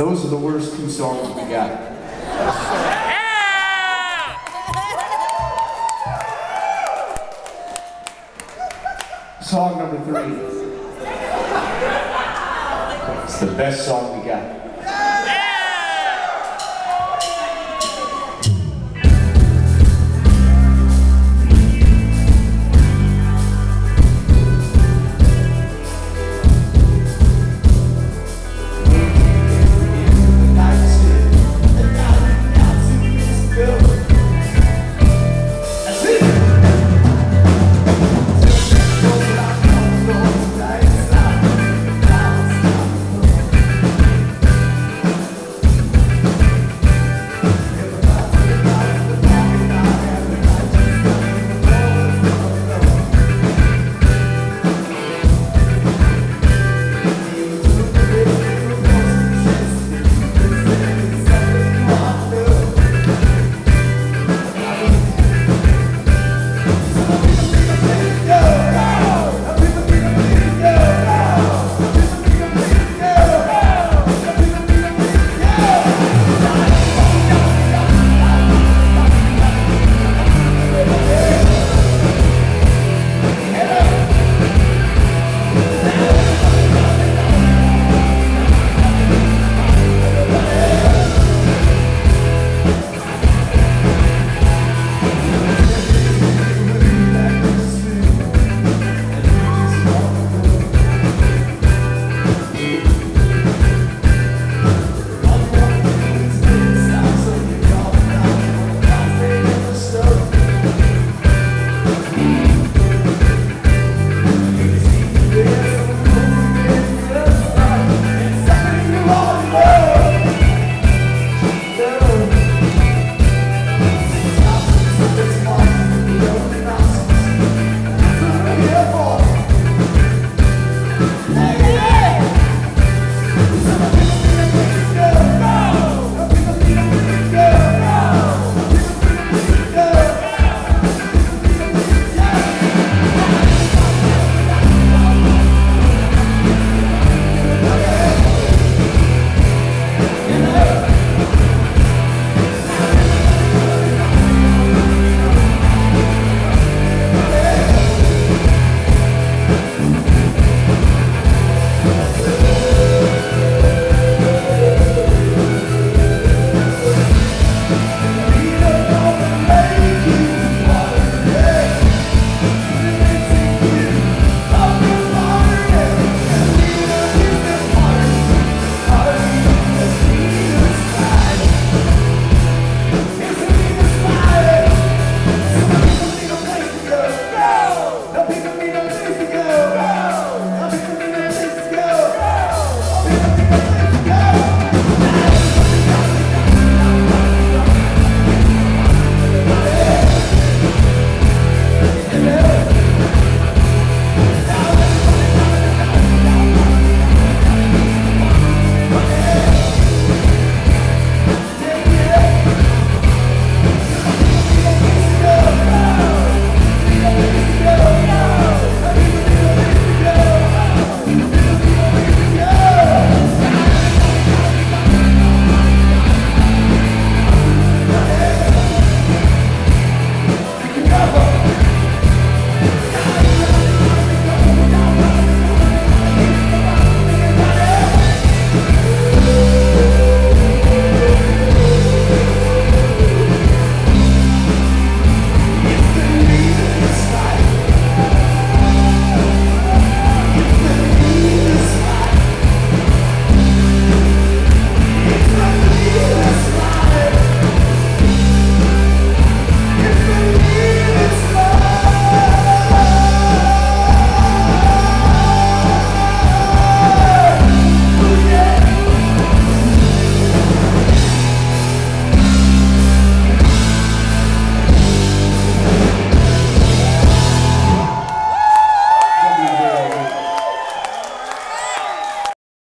Those are the worst two songs we got. Song number three. It's the best song we got.